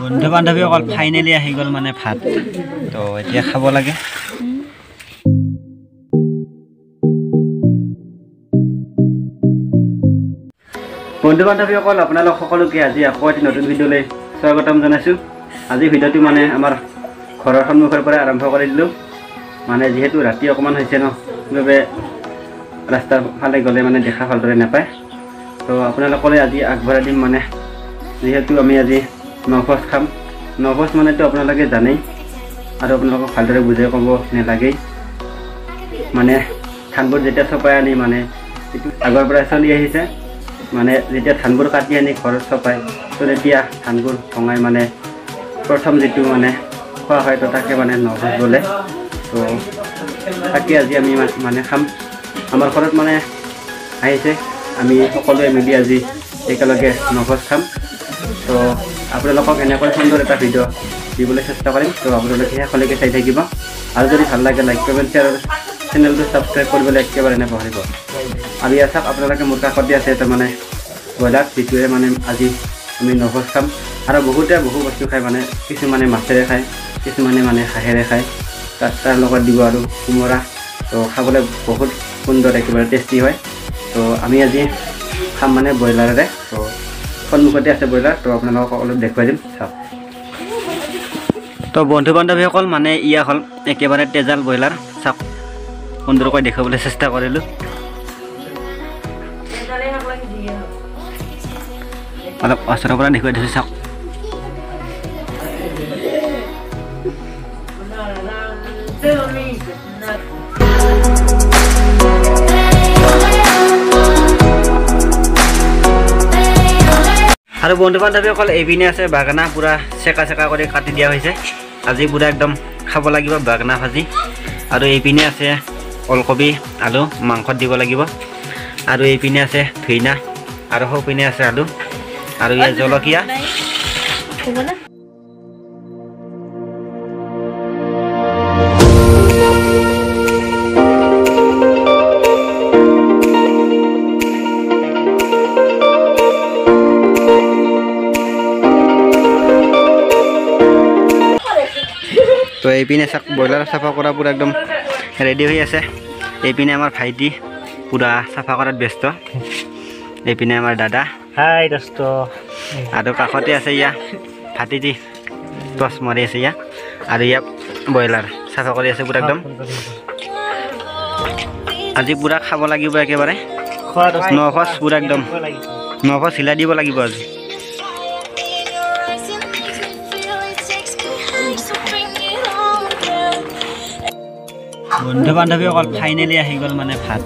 বন্ধু বান্ধৱীসকল ফাইনেলি আহি গ'ল মানে ভাত। তো এতিয়া খাব লাগে। বন্ধু বান্ধৱীসকল আপোনালোক সকলোকে আজি আকৌ এটি নতুন ভিডিঅ'লৈ স্বাগতম জনাইছোঁ। আজি ভিডিঅ'টো মানে আমাৰ ঘৰৰ সন্মুখৰ পৰা আৰম্ভ কৰি দিলোঁ। মানে যিহেতু ৰাতি অকণমান হৈছে ন সেইবাবে ৰাস্তাৰ ফালে গ'লে মানে দেখা ভালদৰে নাপায়। তো আপোনালোকলৈ আজি আগবঢ়াই দিম মানে। যিহেতু আমি আজি নভোজ খাম। নভোজ মানেতো আপোনালোকে জানেই আৰু আপোনালোকক ভালদৰে বুজাই ক'ব নালাগেই। মানে ধানবোৰ যেতিয়া চপাই আনি মানে এইটো আগৰ পৰাই চলি আহিছে মানে যেতিয়া ধানবোৰ কাটি আনি ঘৰত চপাই তো তেতিয়া ধানবোৰ ভঙাই মানে প্ৰথম যিটো মানে খোৱা হয় তো তাকে মানে নভোজ বোলে তো তাকে আজি আমি মানে খাম। আমাৰ ঘৰত মানে আহিছে। আমি সকলোৱে মিলি আজি একেলগে নভোজ খাম। তো আপোনালোকক এনেকৈ সুন্দৰ এটা ভিডিঅ' দিবলৈ চেষ্টা কৰিম। তো আপোনালোকে শেষলৈকে চাই থাকিব। আৰু যদি ভাল লাগে লাইক কমেণ্ট শ্বেয়াৰ চেনেলটো ছাবস্ক্ৰাইব কৰিবলৈ একেবাৰে নাপাহৰিব। আৰু ইয়াত চাওক আপোনালোকে মোৰ কাষতে আছে এটা মানে ব্ৰইলাৰ যিটোৱে মানে আজি আমি নভোজ খাম। আৰু বহুতে বহু বস্তু খায় মানে কিছুমানে মাছেৰে খায় কিছুমানে মানে হাঁহেৰে খায়। তাত তাৰ লগত দিব আৰু কোমোৰা। তো খাবলৈ বহুত সুন্দৰ একেবাৰে টেষ্টি হয়। তো আমি আজি খাম মানে ব্ৰইলাৰেৰে। তো সন্মুখতে আছে ব্ৰইলাৰ তো আপোনালোকক অলপ দেখুৱাই দিম। চাওক। তো বন্ধু বান্ধৱীসকল মানে ইয়া হ'ল একেবাৰে তেজাল ব্ৰইলাৰ। চাওক সুন্দৰকৈ দেখুৱাবলৈ চেষ্টা কৰিলোঁ। অলপ ওচৰৰ পৰা দেখুৱাই দিছোঁ চাওক। আৰু বন্ধু বান্ধৱীসকল এইপিনে আছে বাগানা পূৰা চেকা চেকা কৰি কাটি দিয়া হৈছে। আজি পূৰা একদম খাব লাগিব বাগানা ভাজি। আৰু এইপিনে আছে ওলকবি আলু মাংসত দিব লাগিব। আৰু এইপিনে আছে ধুইনা আৰু সৌপিনে আছে আলু। আৰু ইয়াত জলকীয়া। তো এইপিনে চাওক ব্ৰইলাৰ চাফা কৰা পূৰা একদম ৰেডি হৈ আছে। এইপিনে আমাৰ ভাইটি পূৰা চাফা কৰাত ব্যস্ত। এইপিনে আমাৰ দাদা। হাই দোস্ত। আৰু কাষতে আছে ইয়া ভাতিটি টচ মাৰি আছে ইয়া। আৰু ইয়াত ব্ৰইলাৰ চাফা কৰি আছে পূৰা একদম। আজি পূৰা খাব লাগিব একেবাৰে। নভোজ পূৰা একদম। নভোজ হিলাই দিব লাগিব আজি। বন্ধু বান্ধৱীসকল ফাইনেলি আহি গ'ল মানে ভাত।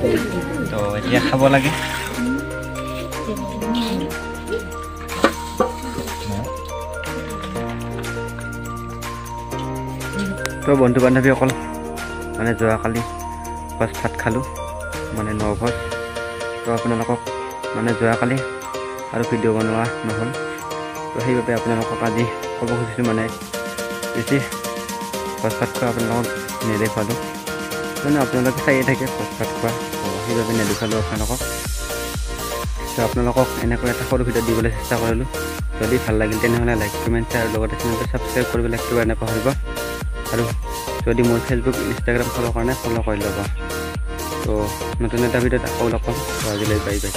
তো এতিয়া খাব লাগে। তো বন্ধু বান্ধৱীসকল মানে যোৱাকালি ভোজ ভাত খালোঁ মানে নভোজ তো আপোনালোকক মানে যোৱাকালি আৰু ভিডিঅ' বনোৱা নহ'ল। তো সেইবাবে আপোনালোকক আজি ক'ব খুজিছোঁ মানে বেছি ভোজ ভাত খোৱা আপোনালোকক নেদেখুৱালোঁ। কিয়নো আপোনালোকে চায়ে থাকে ভাত খোৱা সেইবাবে নেদেখুৱালোঁ আপোনালোকক। তো আপোনালোকক এনেকৈ এটা সৰু ভিডিঅ' দিবলৈ চেষ্টা কৰিলোঁ। যদি ভাল লাগিল তেনেহ'লে লাইক কমেণ্ট আৰু লগতে চেনেলটো ছাবস্ক্ৰাইব কৰিবলৈ একেবাৰে নাপাহৰিব আৰু যদি মোৰ ফেচবুক ইনষ্টাগ্ৰাম ফ'ল' কৰা নাই ফ'ল' কৰি ল'ব। তো নতুন এটা ভিডিঅ'ত আকৌ লগ পাম। আজিলৈ বাই বাই